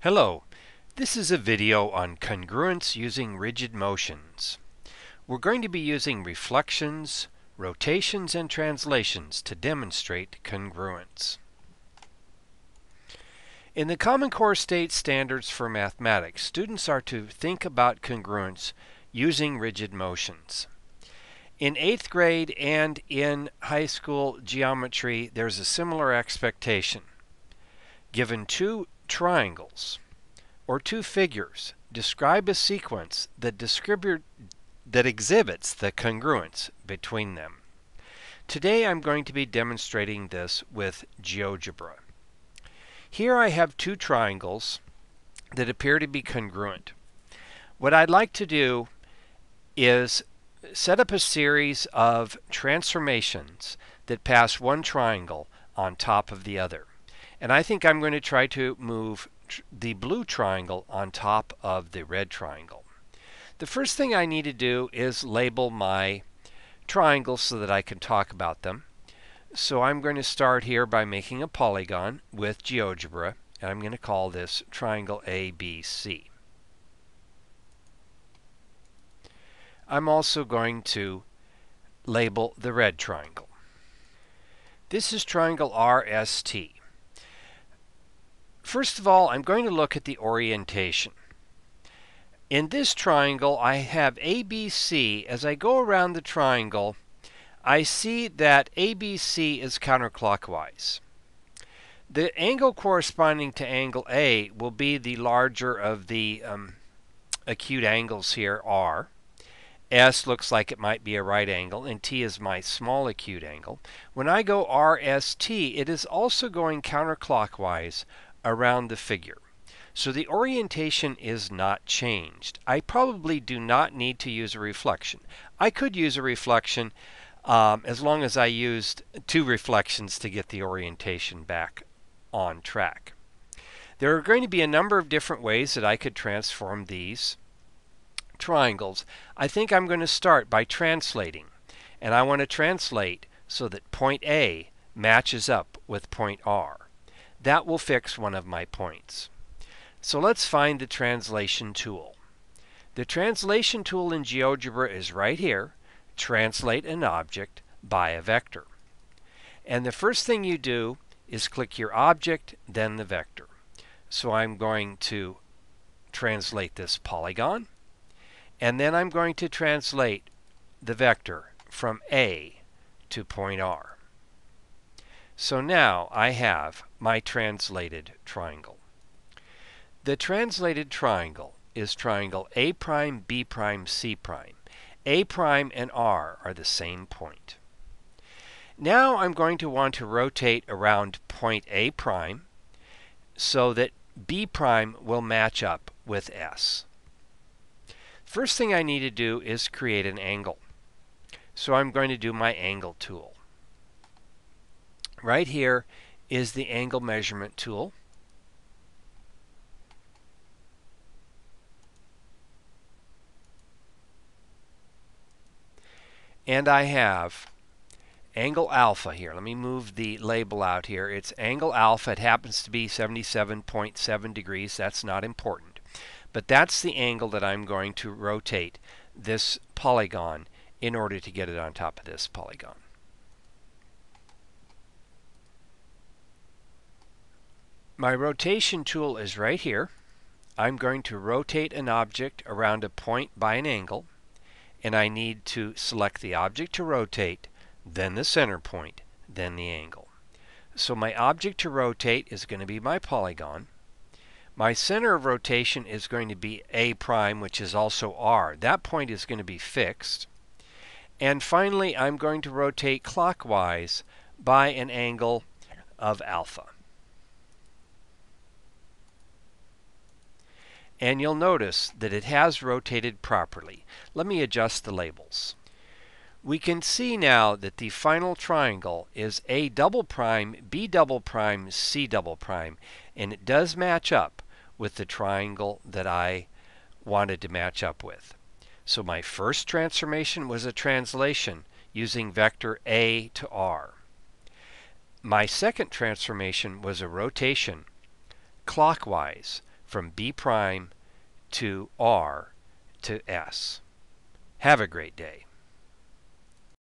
Hello, this is a video on congruence using rigid motions. We're going to be using reflections, rotations, and translations to demonstrate congruence. In the Common Core State Standards for Mathematics, students are to think about congruence using rigid motions. In 8th grade and in high school geometry, there's a similar expectation. Given two triangles or two figures, describe a sequence that, that exhibits the congruence between them. Today I'm going to be demonstrating this with GeoGebra. Here I have two triangles that appear to be congruent. What I'd like to do is set up a series of transformations that pass one triangle on top of the other. And I think I'm going to try to move tr the blue triangle on top of the red triangle. The first thing I need to do is label my triangles so that I can talk about them. So I'm going to start here by making a polygon with GeoGebra, and I'm going to call this triangle ABC. I'm also going to label the red triangle. This is triangle RST. First of all, I'm going to look at the orientation. In this triangle, I have ABC. As I go around the triangle, I see that ABC is counterclockwise. The angle corresponding to angle A will be the larger of the um, acute angles here, R. S looks like it might be a right angle, and T is my small acute angle. When I go RST, it is also going counterclockwise around the figure. So the orientation is not changed. I probably do not need to use a reflection. I could use a reflection um, as long as I used two reflections to get the orientation back on track. There are going to be a number of different ways that I could transform these triangles, I think I'm going to start by translating. And I want to translate so that point A matches up with point R. That will fix one of my points. So let's find the translation tool. The translation tool in GeoGebra is right here, translate an object by a vector. And the first thing you do is click your object, then the vector. So I'm going to translate this polygon. And then I'm going to translate the vector from A to point R. So now I have my translated triangle. The translated triangle is triangle A prime, B prime, C prime. A prime and R are the same point. Now I'm going to want to rotate around point A prime so that B prime will match up with S. First thing I need to do is create an angle. So I'm going to do my angle tool. Right here is the angle measurement tool. And I have angle alpha here. Let me move the label out here. It's angle alpha. It happens to be 77.7 degrees. That's not important. But that's the angle that I'm going to rotate this polygon in order to get it on top of this polygon. My rotation tool is right here. I'm going to rotate an object around a point by an angle and I need to select the object to rotate, then the center point, then the angle. So my object to rotate is going to be my polygon. My center of rotation is going to be A prime, which is also R. That point is going to be fixed. And finally, I'm going to rotate clockwise by an angle of alpha. And you'll notice that it has rotated properly. Let me adjust the labels. We can see now that the final triangle is A double prime, B double prime, C double prime, and it does match up with the triangle that I wanted to match up with. So my first transformation was a translation using vector A to R. My second transformation was a rotation clockwise from B prime to R to S. Have a great day.